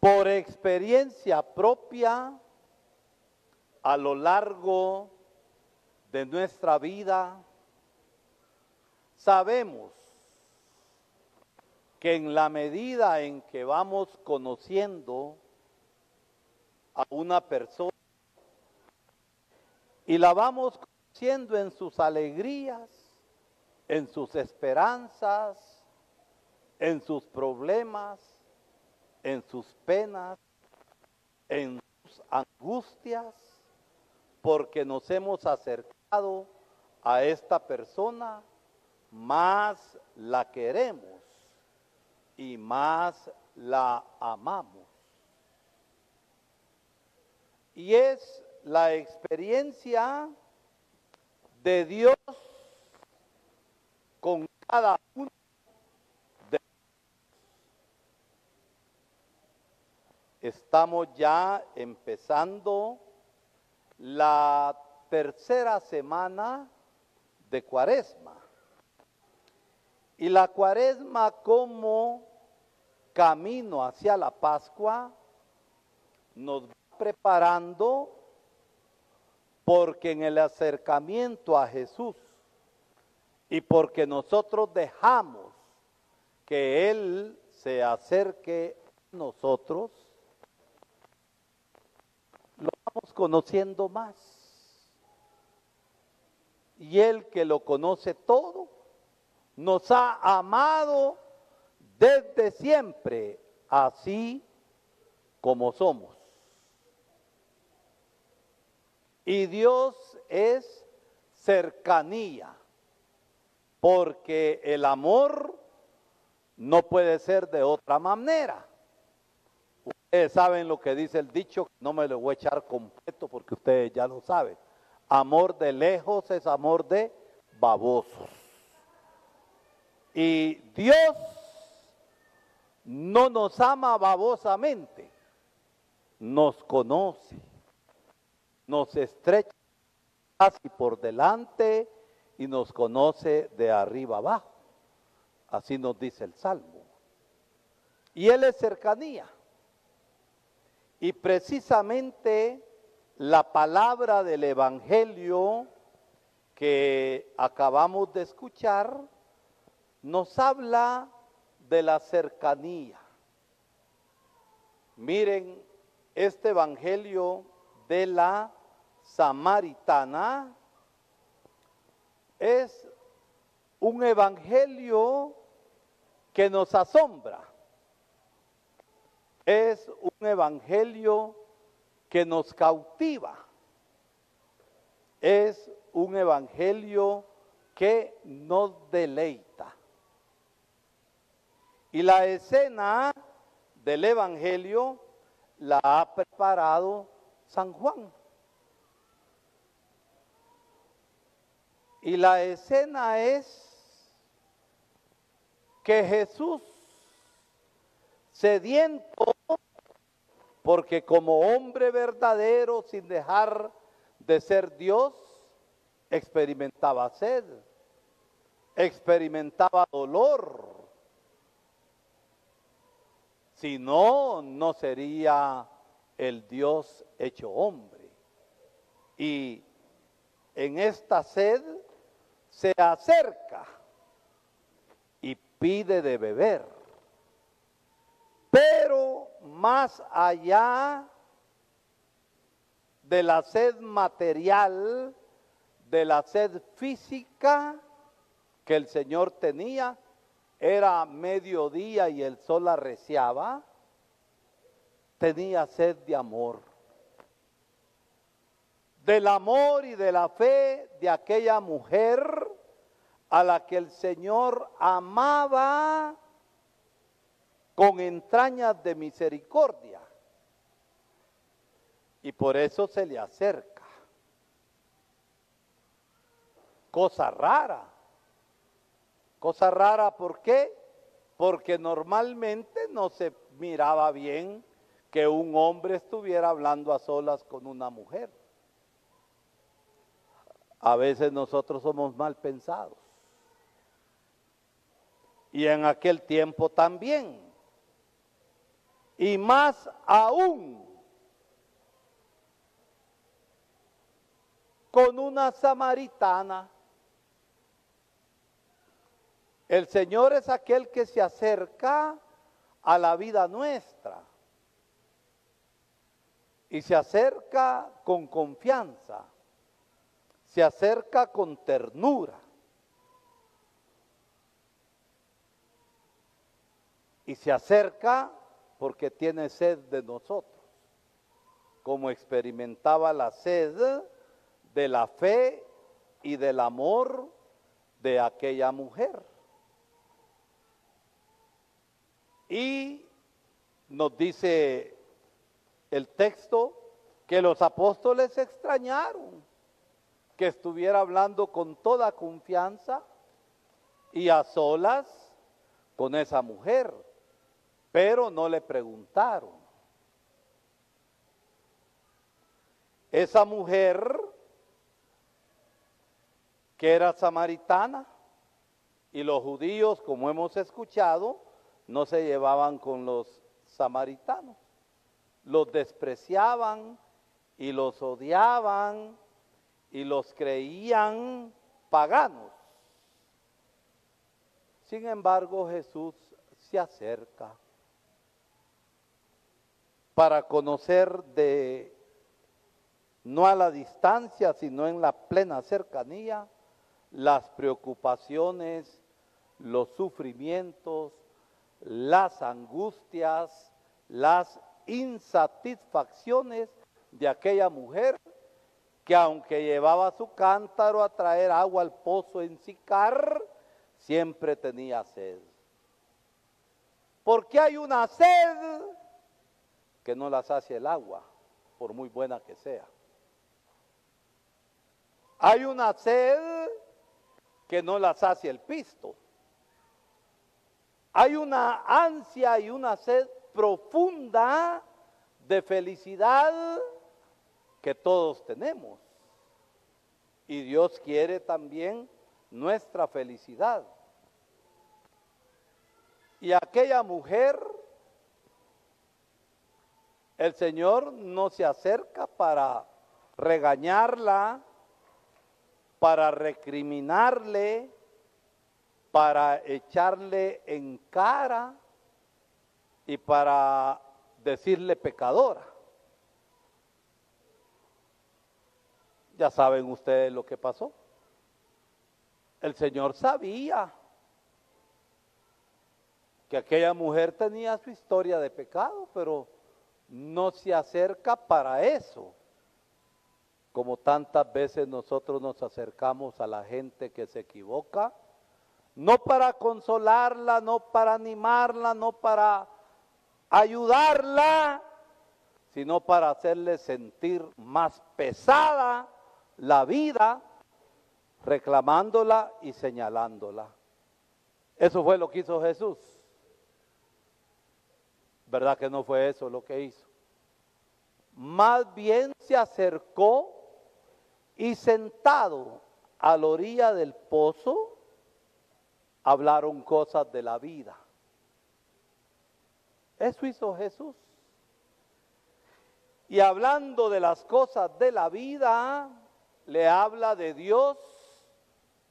Por experiencia propia, a lo largo de nuestra vida, sabemos que en la medida en que vamos conociendo a una persona y la vamos conociendo en sus alegrías, en sus esperanzas, en sus problemas, en sus penas, en sus angustias, porque nos hemos acercado a esta persona, más la queremos y más la amamos. Y es la experiencia de Dios con cada uno Estamos ya empezando la tercera semana de cuaresma. Y la cuaresma como camino hacia la Pascua nos va preparando porque en el acercamiento a Jesús y porque nosotros dejamos que Él se acerque a nosotros, lo conociendo más. Y Él que lo conoce todo, nos ha amado desde siempre, así como somos. Y Dios es cercanía, porque el amor no puede ser de otra manera. Ustedes saben lo que dice el dicho, no me lo voy a echar completo porque ustedes ya lo saben. Amor de lejos es amor de babosos. Y Dios no nos ama babosamente, nos conoce nos estrecha casi por delante y nos conoce de arriba abajo. Así nos dice el Salmo. Y Él es cercanía. Y precisamente la palabra del Evangelio que acabamos de escuchar nos habla de la cercanía. Miren, este Evangelio de la samaritana es un evangelio que nos asombra. Es un evangelio que nos cautiva. Es un evangelio que nos deleita. Y la escena del evangelio la ha preparado San Juan. Y la escena es que Jesús, sediento, porque como hombre verdadero, sin dejar de ser Dios, experimentaba sed, experimentaba dolor. Si no, no sería el Dios hecho hombre. Y en esta sed se acerca y pide de beber. Pero más allá de la sed material, de la sed física que el Señor tenía, era mediodía y el sol arreciaba, tenía sed de amor. Del amor y de la fe de aquella mujer a la que el Señor amaba con entrañas de misericordia. Y por eso se le acerca. Cosa rara. Cosa rara, ¿por qué? Porque normalmente no se miraba bien que un hombre estuviera hablando a solas con una mujer. A veces nosotros somos mal pensados. Y en aquel tiempo también. Y más aún con una samaritana. El Señor es aquel que se acerca a la vida nuestra y se acerca con confianza, se acerca con ternura. Y se acerca porque tiene sed de nosotros, como experimentaba la sed de la fe y del amor de aquella mujer. Y nos dice el texto que los apóstoles extrañaron que estuviera hablando con toda confianza y a solas con esa mujer, pero no le preguntaron. Esa mujer que era samaritana y los judíos, como hemos escuchado, no se llevaban con los samaritanos los despreciaban y los odiaban y los creían paganos. Sin embargo, Jesús se acerca para conocer de, no a la distancia, sino en la plena cercanía, las preocupaciones, los sufrimientos, las angustias, las insatisfacciones de aquella mujer que aunque llevaba su cántaro a traer agua al pozo en Sicar, siempre tenía sed. Porque hay una sed que no la sacia el agua, por muy buena que sea. Hay una sed que no la sacia el pisto. Hay una ansia y una sed profunda de felicidad que todos tenemos. Y Dios quiere también nuestra felicidad. Y aquella mujer, el Señor no se acerca para regañarla, para recriminarle, para echarle en cara y para decirle pecadora. Ya saben ustedes lo que pasó. El Señor sabía que aquella mujer tenía su historia de pecado, pero no se acerca para eso. Como tantas veces nosotros nos acercamos a la gente que se equivoca, no para consolarla, no para animarla, no para ayudarla, sino para hacerle sentir más pesada la vida, reclamándola y señalándola. Eso fue lo que hizo Jesús. ¿Verdad que no fue eso lo que hizo? Más bien se acercó y sentado a la orilla del pozo, hablaron cosas de la vida. Eso hizo Jesús. Y hablando de las cosas de la vida, le habla de Dios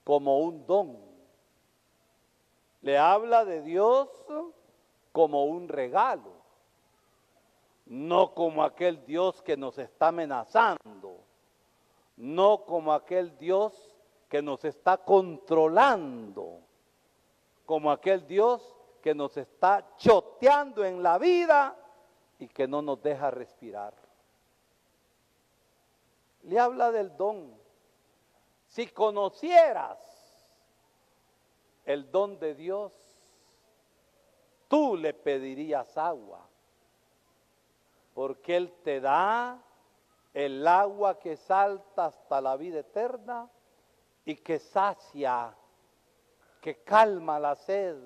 como un don. Le habla de Dios como un regalo. No como aquel Dios que nos está amenazando. No como aquel Dios que nos está controlando. Como aquel Dios que nos está choteando en la vida y que no nos deja respirar. Le habla del don. Si conocieras el don de Dios, tú le pedirías agua, porque Él te da el agua que salta hasta la vida eterna y que sacia, que calma la sed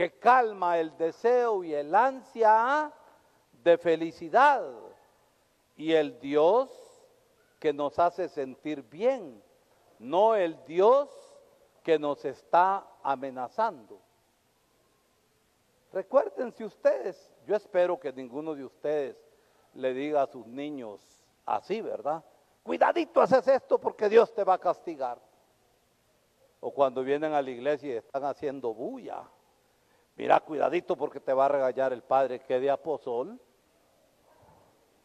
que calma el deseo y el ansia de felicidad y el Dios que nos hace sentir bien, no el Dios que nos está amenazando. Recuérdense ustedes, yo espero que ninguno de ustedes le diga a sus niños así, ¿verdad? Cuidadito haces esto porque Dios te va a castigar. O cuando vienen a la iglesia y están haciendo bulla. Mira, cuidadito porque te va a regañar el Padre que de apóstol.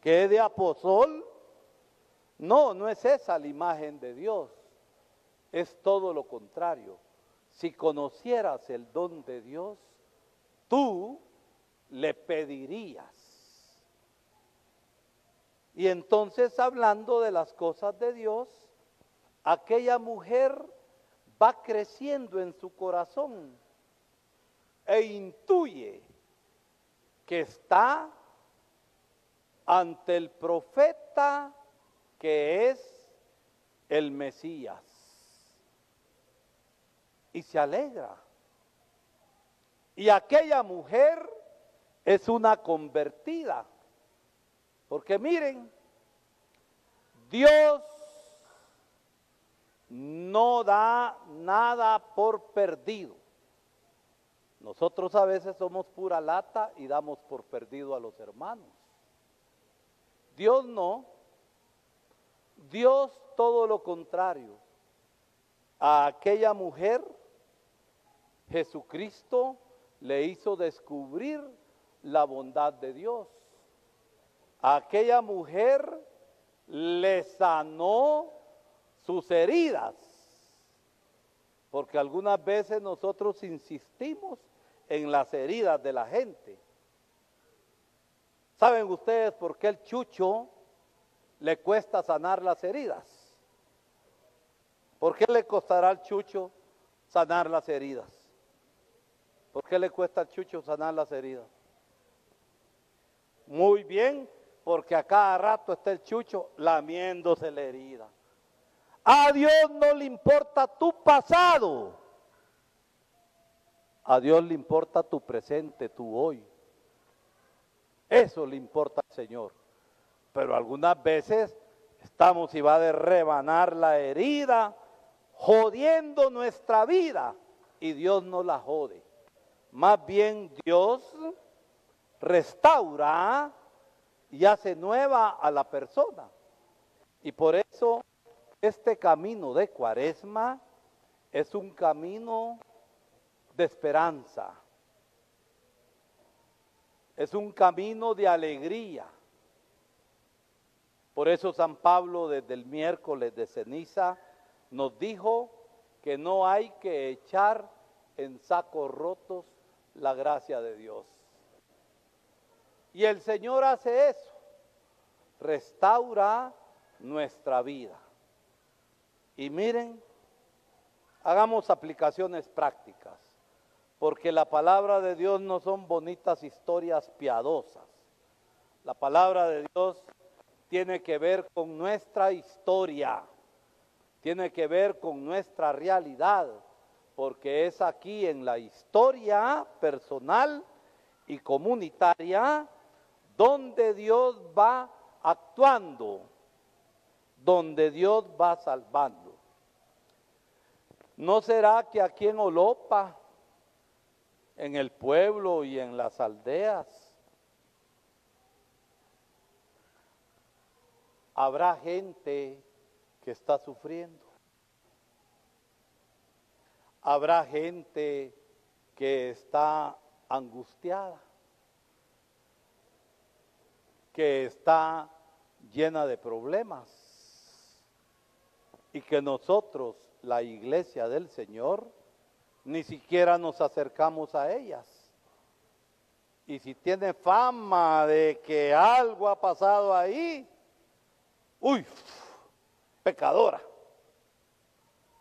¿Qué de apóstol? No, no es esa la imagen de Dios. Es todo lo contrario. Si conocieras el don de Dios, tú le pedirías. Y entonces hablando de las cosas de Dios, aquella mujer va creciendo en su corazón e intuye que está ante el profeta que es el Mesías. Y se alegra. Y aquella mujer es una convertida. Porque miren, Dios no da nada por perdido. Nosotros a veces somos pura lata y damos por perdido a los hermanos. Dios no. Dios todo lo contrario. A aquella mujer, Jesucristo le hizo descubrir la bondad de Dios. Aquella mujer le sanó sus heridas. Porque algunas veces nosotros insistimos en las heridas de la gente. ¿Saben ustedes por qué el chucho le cuesta sanar las heridas? ¿Por qué le costará al chucho sanar las heridas? ¿Por qué le cuesta al chucho sanar las heridas? Muy bien, porque a cada rato está el chucho lamiéndose la herida. A Dios no le importa tu pasado. A Dios le importa tu presente, tu hoy. Eso le importa al Señor. Pero algunas veces estamos y va de rebanar la herida, jodiendo nuestra vida. Y Dios no la jode. Más bien Dios restaura y hace nueva a la persona. Y por eso este camino de cuaresma es un camino de esperanza. Es un camino de alegría. Por eso San Pablo desde el miércoles de ceniza nos dijo que no hay que echar en sacos rotos la gracia de Dios. Y el Señor hace eso, restaura nuestra vida. Y miren, hagamos aplicaciones prácticas, porque la palabra de Dios no son bonitas historias piadosas. La palabra de Dios tiene que ver con nuestra historia, tiene que ver con nuestra realidad, porque es aquí en la historia personal y comunitaria donde Dios va actuando, donde Dios va salvando. ¿No será que aquí en Olopa, en el pueblo y en las aldeas, habrá gente que está sufriendo? Habrá gente que está angustiada que está llena de problemas y que nosotros, la iglesia del Señor, ni siquiera nos acercamos a ellas. Y si tiene fama de que algo ha pasado ahí, uy, pecadora.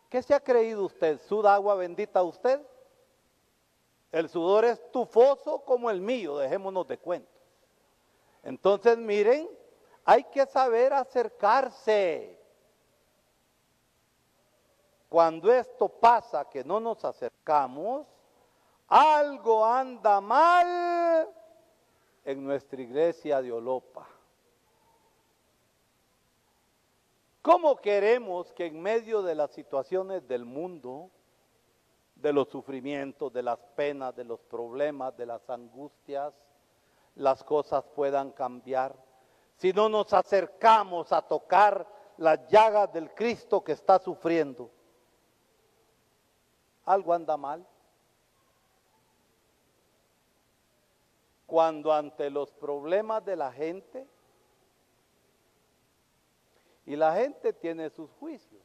¿Qué se ha creído usted? ¿Suda agua bendita usted? El sudor es tufoso como el mío, dejémonos de cuenta. Entonces, miren, hay que saber acercarse. Cuando esto pasa, que no nos acercamos, algo anda mal en nuestra iglesia de Olopa. ¿Cómo queremos que en medio de las situaciones del mundo de los sufrimientos, de las penas, de los problemas, de las angustias, las cosas puedan cambiar. Si no nos acercamos a tocar las llagas del Cristo que está sufriendo, algo anda mal. Cuando ante los problemas de la gente, y la gente tiene sus juicios.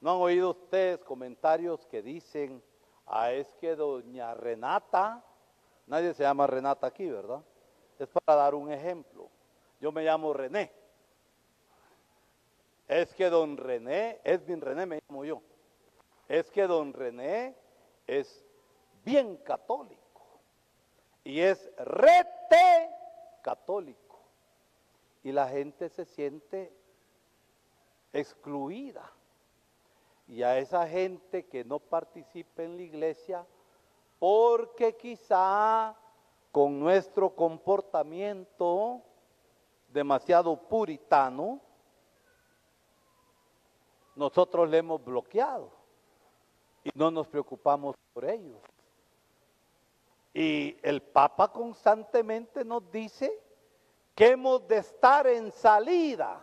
¿No han oído ustedes comentarios que dicen, ah, es que doña Renata, nadie se llama Renata aquí, ¿verdad? Es para dar un ejemplo. Yo me llamo René. Es que don René, es bien René, me llamo yo. Es que don René es bien católico. Y es rete católico. Y la gente se siente excluida. Y a esa gente que no participe en la iglesia, porque quizá con nuestro comportamiento demasiado puritano, nosotros le hemos bloqueado y no nos preocupamos por ellos. Y el Papa constantemente nos dice que hemos de estar en salida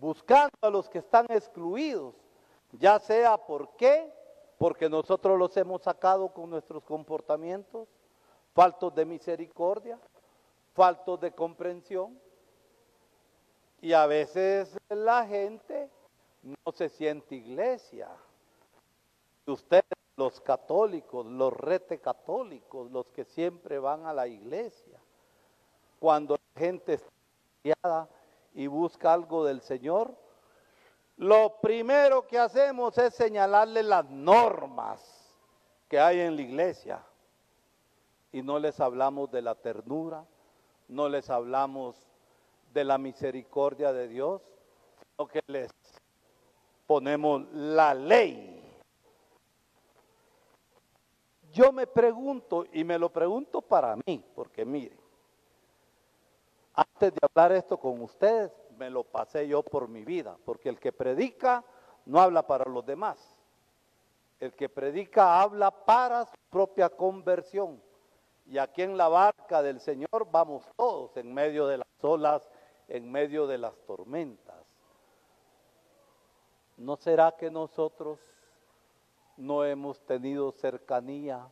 buscando a los que están excluidos, ya sea por qué, porque nosotros los hemos sacado con nuestros comportamientos, faltos de misericordia, faltos de comprensión, y a veces la gente no se siente iglesia. Ustedes, los católicos, los rete católicos, los que siempre van a la iglesia, cuando la gente está y busca algo del Señor, lo primero que hacemos es señalarle las normas que hay en la iglesia. Y no les hablamos de la ternura, no les hablamos de la misericordia de Dios, sino que les ponemos la ley. Yo me pregunto, y me lo pregunto para mí, porque mire, antes de hablar esto con ustedes, me lo pasé yo por mi vida, porque el que predica no habla para los demás. El que predica habla para su propia conversión. Y aquí en la barca del Señor vamos todos en medio de las olas, en medio de las tormentas. ¿No será que nosotros no hemos tenido cercanía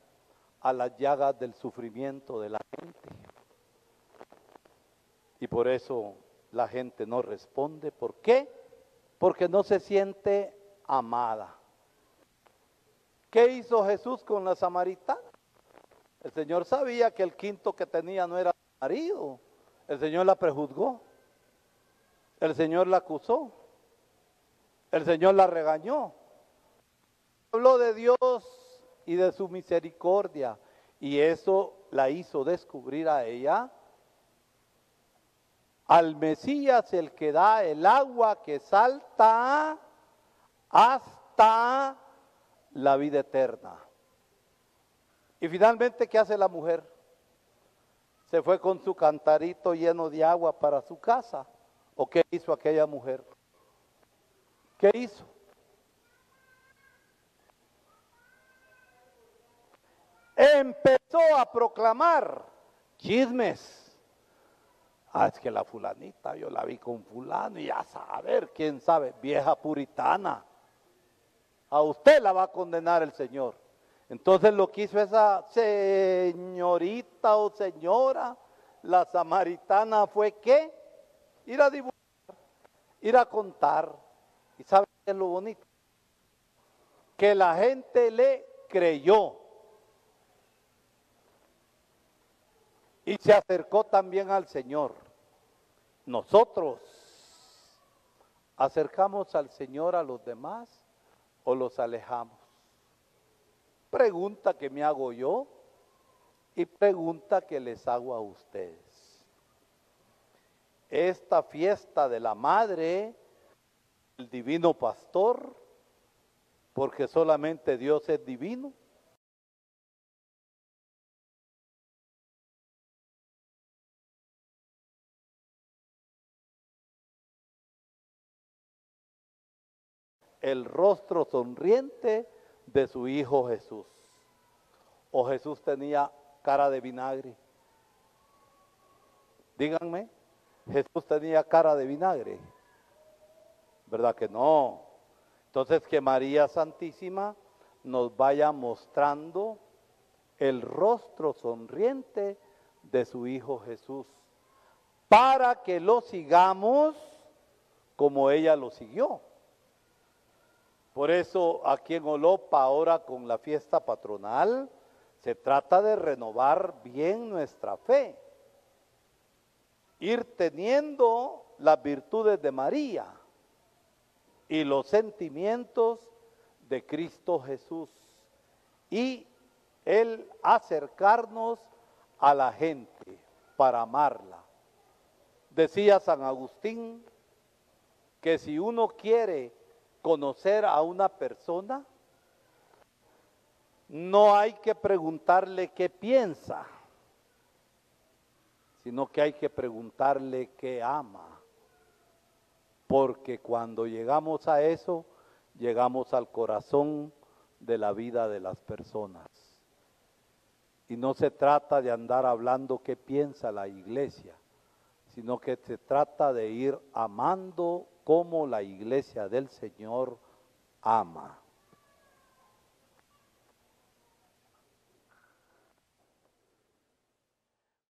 a las llagas del sufrimiento de la gente? Y por eso la gente no responde. ¿Por qué? Porque no se siente amada. ¿Qué hizo Jesús con la samaritana? El Señor sabía que el quinto que tenía no era marido. El Señor la prejuzgó. El Señor la acusó. El Señor la regañó. Habló de Dios y de su misericordia. Y eso la hizo descubrir a ella al Mesías el que da el agua que salta hasta la vida eterna. Y finalmente, ¿qué hace la mujer? Se fue con su cantarito lleno de agua para su casa. ¿O qué hizo aquella mujer? ¿Qué hizo? Empezó a proclamar chismes Ah, es que la fulanita, yo la vi con fulano y a saber, quién sabe, vieja puritana. A usted la va a condenar el Señor. Entonces lo que hizo esa señorita o señora, la samaritana, fue que ir a divulgar, ir a contar. ¿Y sabe qué es lo bonito? Que la gente le creyó. Y se acercó también al Señor. Nosotros acercamos al Señor a los demás o los alejamos. Pregunta que me hago yo y pregunta que les hago a ustedes. Esta fiesta de la Madre, el Divino Pastor, porque solamente Dios es divino, el rostro sonriente de su Hijo Jesús. ¿O Jesús tenía cara de vinagre? Díganme, Jesús tenía cara de vinagre. ¿Verdad que no? Entonces que María Santísima nos vaya mostrando el rostro sonriente de su Hijo Jesús, para que lo sigamos como ella lo siguió. Por eso aquí en Olopa, ahora con la fiesta patronal, se trata de renovar bien nuestra fe, ir teniendo las virtudes de María y los sentimientos de Cristo Jesús y el acercarnos a la gente para amarla. Decía San Agustín que si uno quiere conocer a una persona, no hay que preguntarle qué piensa, sino que hay que preguntarle qué ama. Porque cuando llegamos a eso, llegamos al corazón de la vida de las personas. Y no se trata de andar hablando qué piensa la iglesia, sino que se trata de ir amando como la iglesia del Señor ama.